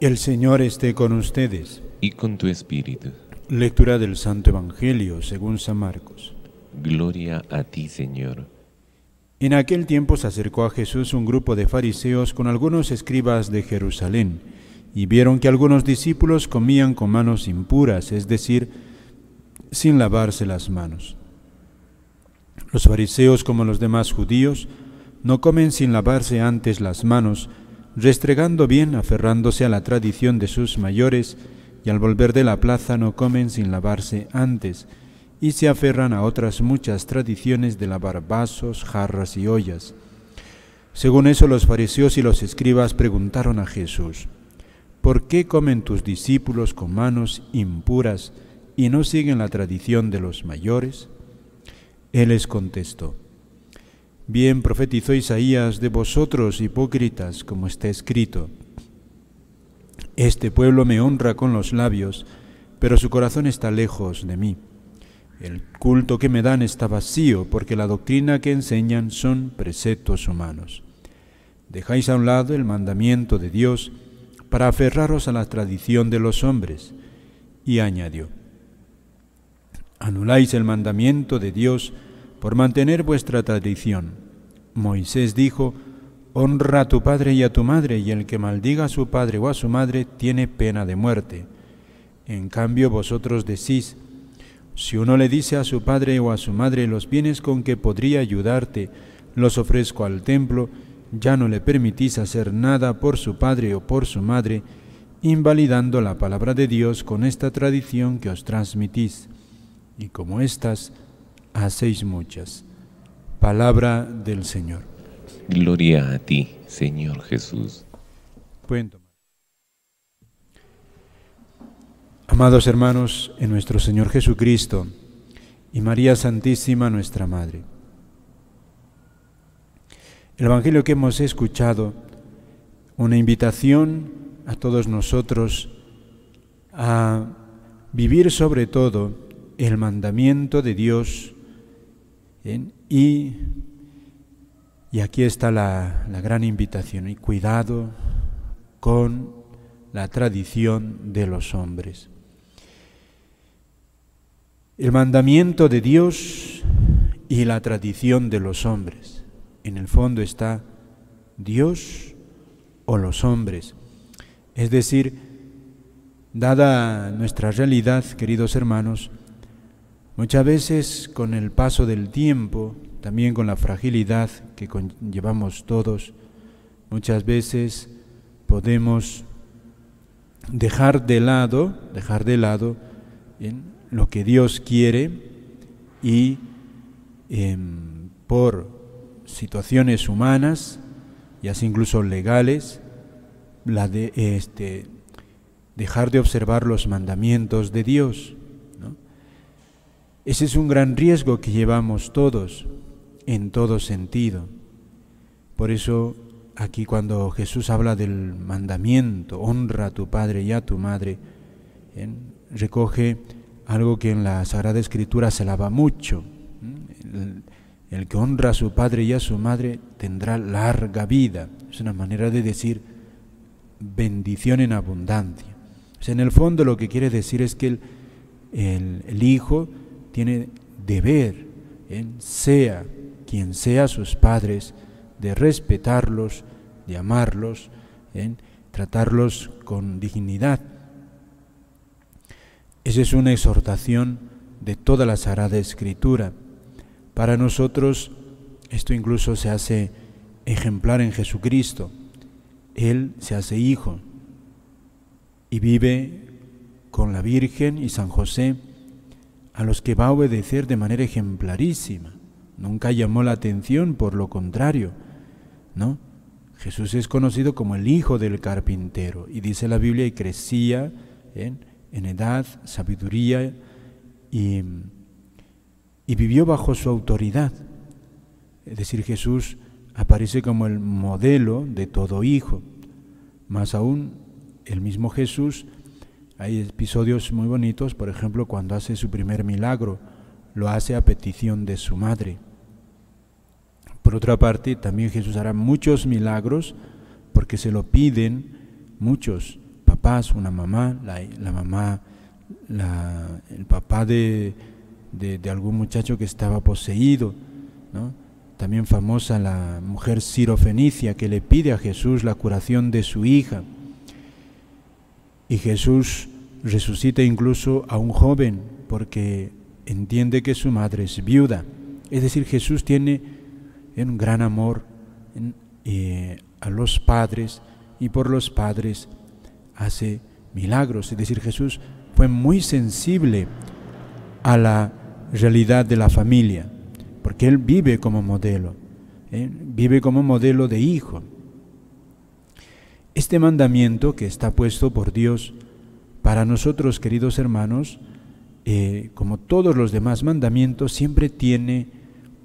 El Señor esté con ustedes. y con tu espíritu. Lectura del Santo Evangelio según San Marcos. Gloria a ti, Señor. En aquel tiempo se acercó a Jesús un grupo de fariseos con algunos escribas de Jerusalén, y vieron que algunos discípulos comían con manos impuras, es decir, sin lavarse las manos. Los fariseos, como los demás judíos, no comen sin lavarse antes las manos, restregando bien, aferrándose a la tradición de sus mayores, y al volver de la plaza no comen sin lavarse antes, y se aferran a otras muchas tradiciones de lavar vasos, jarras y ollas. Según eso los fariseos y los escribas preguntaron a Jesús, ¿por qué comen tus discípulos con manos impuras y no siguen la tradición de los mayores? Él les contestó, Bien profetizó Isaías de vosotros, hipócritas, como está escrito. Este pueblo me honra con los labios, pero su corazón está lejos de mí. El culto que me dan está vacío, porque la doctrina que enseñan son preceptos humanos. Dejáis a un lado el mandamiento de Dios para aferraros a la tradición de los hombres. Y añadió, anuláis el mandamiento de Dios por mantener vuestra tradición. Moisés dijo, Honra a tu padre y a tu madre, y el que maldiga a su padre o a su madre tiene pena de muerte. En cambio vosotros decís, si uno le dice a su padre o a su madre los bienes con que podría ayudarte, los ofrezco al templo, ya no le permitís hacer nada por su padre o por su madre, invalidando la palabra de Dios con esta tradición que os transmitís. Y como estas, hacéis muchas. Palabra del Señor. Gloria a ti, Señor Jesús. Pueden tomar. Amados hermanos, en nuestro Señor Jesucristo y María Santísima, nuestra Madre. El Evangelio que hemos escuchado, una invitación a todos nosotros a vivir sobre todo el mandamiento de Dios y, y aquí está la, la gran invitación, y cuidado con la tradición de los hombres. El mandamiento de Dios y la tradición de los hombres. En el fondo está Dios o los hombres. Es decir, dada nuestra realidad, queridos hermanos, muchas veces con el paso del tiempo, también con la fragilidad que llevamos todos, muchas veces podemos dejar de lado, dejar de lado lo que Dios quiere y eh, por situaciones humanas y así incluso legales, la de este, dejar de observar los mandamientos de Dios. Ese es un gran riesgo que llevamos todos, en todo sentido. Por eso aquí cuando Jesús habla del mandamiento, honra a tu padre y a tu madre, ¿eh? recoge algo que en la Sagrada Escritura se lava mucho. El, el, que honra a su padre y a su madre tendrá larga vida. Es una manera de decir bendición en abundancia. En el fondo lo que quiere decir es que el, el hijo tiene deber, ¿eh? sea quien sea sus padres, de respetarlos, de amarlos, ¿eh? tratarlos con dignidad. Esa es una exhortación de toda la Sagrada Escritura. Para nosotros esto incluso se hace ejemplar en Jesucristo. Él se hace hijo y vive con la Virgen y San José, a los que va a obedecer de manera ejemplarísima. Nunca llamó la atención, por lo contrario, ¿no? Jesús es conocido como el hijo del carpintero y dice la Biblia y crecía ¿eh? en edad, sabiduría y, y vivió bajo su autoridad. Es decir, Jesús aparece como el modelo de todo hijo. Más aún, el mismo Jesús, hay episodios muy bonitos, por ejemplo, cuando hace su primer milagro, lo hace a petición de su madre. Por otra parte, también Jesús hará muchos milagros porque se lo piden muchos papás, una mamá, la, mamá, el papá de, algún muchacho que estaba poseído, también famosa la mujer sirofenicia que le pide a Jesús la curación de su hija. Y Jesús resucita incluso a un joven porque entiende que su madre es viuda. Es decir, Jesús tiene un gran amor eh, a los padres y por los padres hace milagros. Es decir, Jesús fue muy sensible a la realidad de la familia, porque Él vive como modelo, ¿eh? vive como modelo de hijo. Este mandamiento que está puesto por Dios para nosotros, queridos hermanos, eh, como todos los demás mandamientos, siempre tiene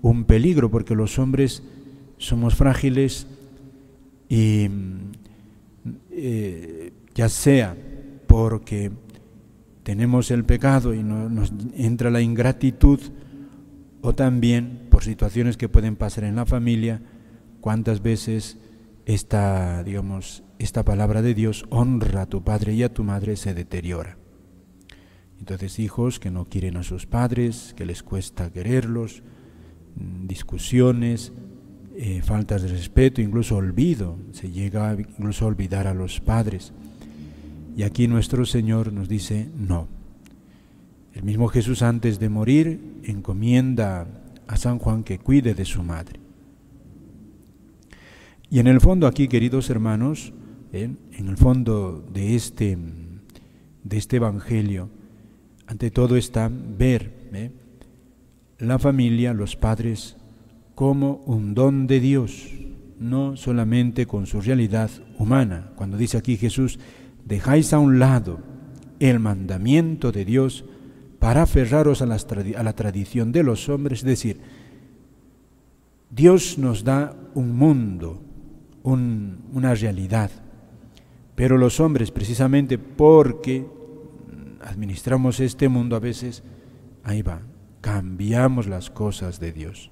un peligro, porque los hombres somos frágiles y eh, ya sea porque tenemos el pecado y nos entra la ingratitud, o también por situaciones que pueden pasar en la familia, cuántas veces esta, digamos, esta palabra de Dios, honra a tu padre y a tu madre, se deteriora. Entonces hijos que no quieren a sus padres, que les cuesta quererlos, mm, discusiones, eh, faltas de respeto, incluso olvido, se llega incluso a olvidar a los padres. Y aquí nuestro Señor nos dice no. El mismo Jesús antes de morir encomienda a San Juan que cuide de su madre. Y en el fondo aquí, queridos hermanos, ¿eh? en el fondo de este, de este Evangelio, ante todo está ver ¿eh? la familia, los padres, como un don de Dios, no solamente con su realidad humana. Cuando dice aquí Jesús, dejáis a un lado el mandamiento de Dios para aferraros a la, a la tradición de los hombres, es decir, Dios nos da un mundo, una realidad, pero los hombres, precisamente porque administramos este mundo a veces, ahí va, cambiamos las cosas de Dios.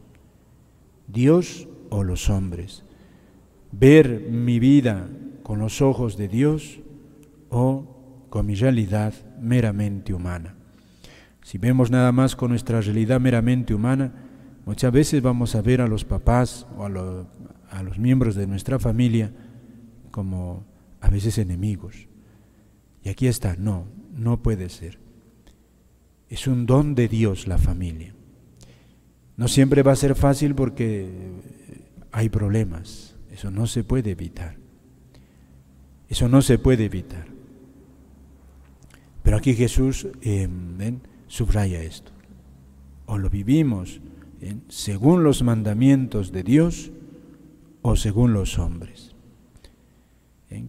Dios o los hombres. Ver mi vida con los ojos de Dios o con mi realidad meramente humana. Si vemos nada más con nuestra realidad meramente humana, muchas veces vamos a ver a los papás o a, a los miembros de nuestra familia como a veces enemigos. Y aquí está, no, no puede ser. Es un don de Dios la familia. No siempre va a ser fácil porque hay problemas. Eso no se puede evitar. Eso no se puede evitar. Pero aquí Jesús eh, subraya esto. O lo vivimos según los mandamientos de Dios o según los hombres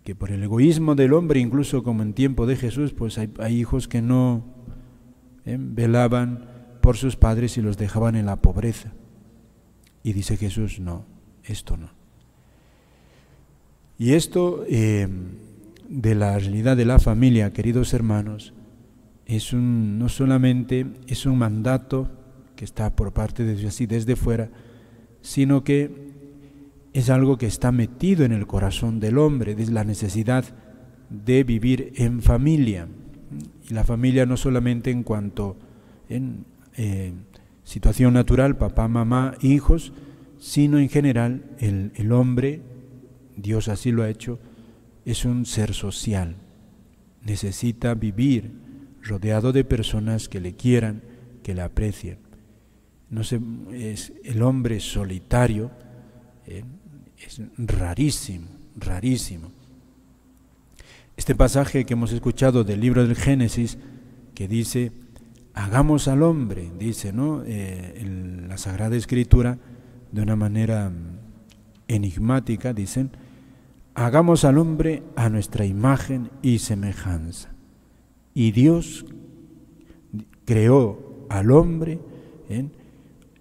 que por el egoísmo del hombre, incluso como en tiempo de Jesús, pues hay, hijos que no ¿eh? velaban por sus padres y los dejaban en la pobreza. Y dice Jesús, no, esto no. Y esto eh, de la realidad de la familia, queridos hermanos, es un, no solamente es un mandato que está por parte de Dios así desde fuera, sino que es algo que está metido en el corazón del hombre, es la necesidad de vivir en familia. Y la familia no solamente en cuanto en eh, situación natural, papá, mamá, hijos, sino en general el, el hombre, Dios así lo ha hecho, es un ser social. Necesita vivir rodeado de personas que le quieran, que le aprecien. No es el hombre solitario, eh, es rarísimo, rarísimo. Este pasaje que hemos escuchado del libro del Génesis, que dice, hagamos al hombre, dice ¿no? Eh, en la Sagrada Escritura, de una manera mm, enigmática, dicen, hagamos al hombre a nuestra imagen y semejanza. Y Dios creó al hombre en,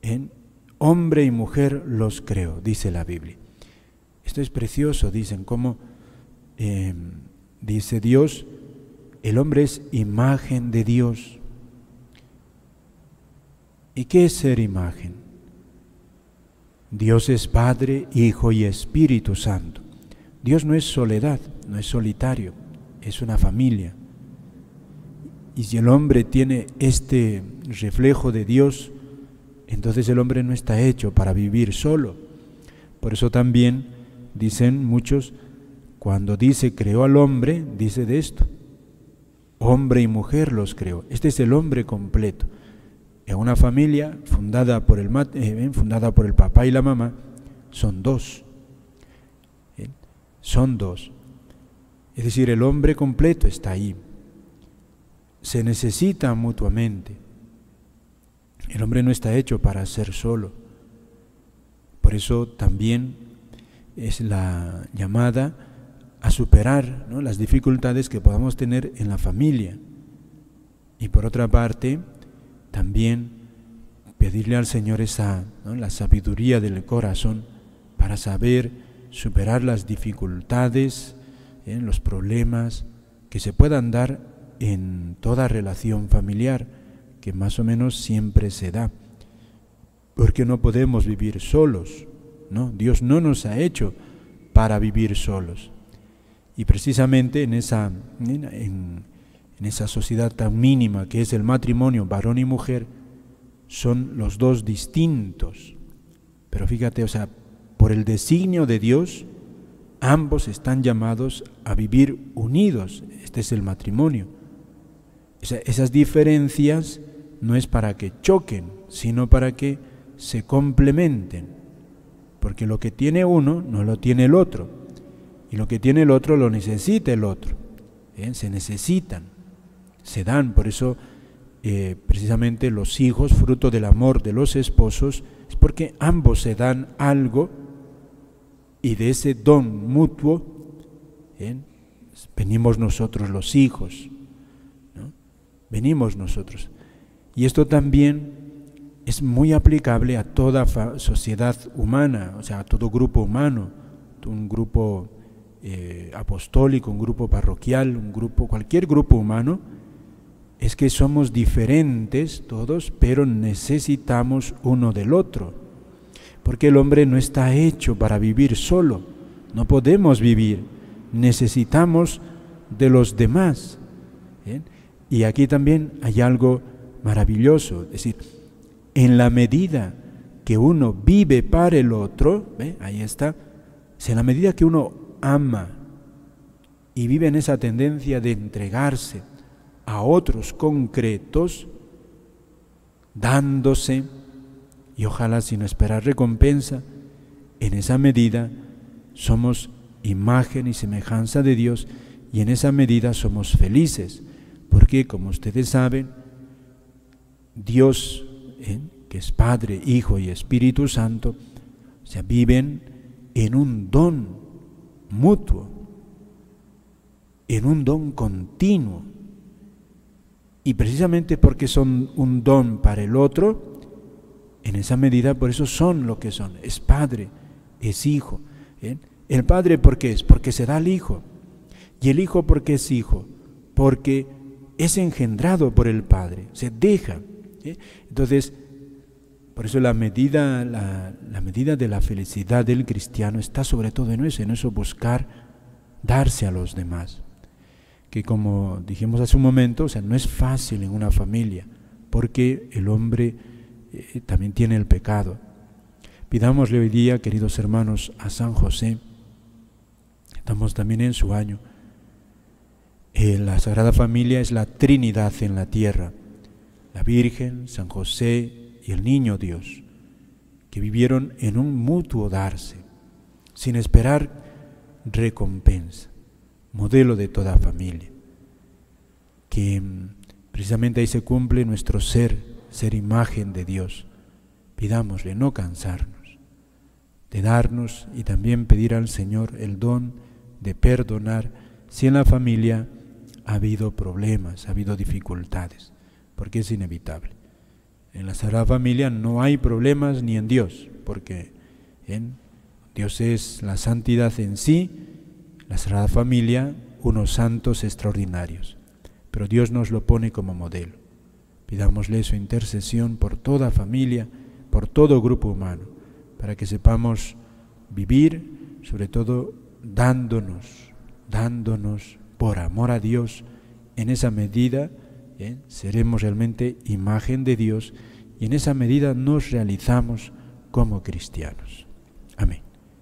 en hombre y mujer los creó, dice la Biblia. Esto es precioso, dicen, como em, dice Dios, el hombre es imagen de Dios. ¿Y qué es ser imagen? Dios es Padre, Hijo y Espíritu Santo. Dios no es soledad, no es solitario. es una familia. Y si el hombre tiene este reflejo de Dios, entonces el hombre no está hecho para vivir solo. Por eso también dicen muchos, cuando dice creó al hombre, dice de esto, hombre y mujer los creó. Este es el hombre completo. En una familia fundada por el, eh, fundada por el papá y la mamá, son dos. Son dos. Es decir, el hombre completo está ahí. Se necesita mutuamente. El hombre no está hecho para ser solo. Por eso también es la llamada a superar las dificultades que podamos tener en la familia. Y por otra parte, también pedirle al Señor esa, la sabiduría del corazón para saber superar las dificultades, ¿eh? los problemas que se puedan dar en toda relación familiar, que más o menos siempre se da. Porque no podemos vivir solos, Dios no nos ha hecho para vivir solos. Y precisamente en esa, en, esa sociedad tan mínima que es el matrimonio, varón y mujer, son los dos distintos. Pero fíjate, o sea, por el designio de Dios, ambos están llamados a vivir unidos. Este es el matrimonio. esas diferencias no es para que choquen, sino para que se complementen. Porque lo que tiene uno no lo tiene el otro y lo que tiene el otro lo necesita el otro. Se necesitan, se dan. Por eso eh, precisamente los hijos, fruto del amor de los esposos, es porque ambos se dan algo y de ese don mutuo venimos nosotros los hijos. Venimos nosotros. Y esto también es muy aplicable a toda sociedad humana, o sea, a todo grupo humano, un grupo eh, apostólico, un grupo parroquial, un grupo, cualquier grupo humano, es que somos diferentes todos, pero necesitamos uno del otro. Porque el hombre no está hecho para vivir solo, no podemos vivir, necesitamos de los demás. Y aquí también hay algo maravilloso, es decir, en la medida que uno vive para el otro, ahí está, en la medida que uno ama y vive en esa tendencia de entregarse a otros concretos, dándose y ojalá sin esperar recompensa, en esa medida somos imagen y semejanza de Dios y en esa medida somos felices, porque como ustedes saben, Dios, que es Padre, Hijo y Espíritu Santo, o viven en un don mutuo, en un don continuo. Y precisamente porque son un don para el otro, en esa medida por eso son lo que son. Es padre, es hijo. El padre ¿por qué es? Porque se da al hijo. Y el hijo ¿por qué es hijo? Porque es engendrado por el padre, se deja. Entonces, por eso la medida, la, medida de la felicidad del cristiano está sobre todo en eso, en eso buscar darse a los demás. Que como dijimos hace un momento, o sea, no es fácil en una familia, porque el hombre eh, también tiene el pecado. Pidámosle hoy día, queridos hermanos, a San José, estamos también en su año. Eh, la Sagrada Familia es la Trinidad en la tierra, la Virgen, San José y el niño Dios, que vivieron en un mutuo darse, sin esperar recompensa, modelo de toda familia, que mm, precisamente ahí se cumple nuestro ser, ser imagen de Dios. Pidámosle no cansarnos, de darnos y también pedir al Señor el don de perdonar si en la familia ha habido problemas, ha habido dificultades, porque es inevitable. En la Sagrada Familia no hay problemas ni en Dios, porque en Dios es la santidad en sí, la Sagrada Familia unos santos extraordinarios. Pero Dios nos lo pone como modelo. Pidámosle su intercesión por toda familia, por todo grupo humano, para que sepamos vivir, sobre todo dándonos, dándonos por amor a Dios, en esa medida ¿eh? seremos realmente imagen de Dios y en esa medida nos realizamos como cristianos.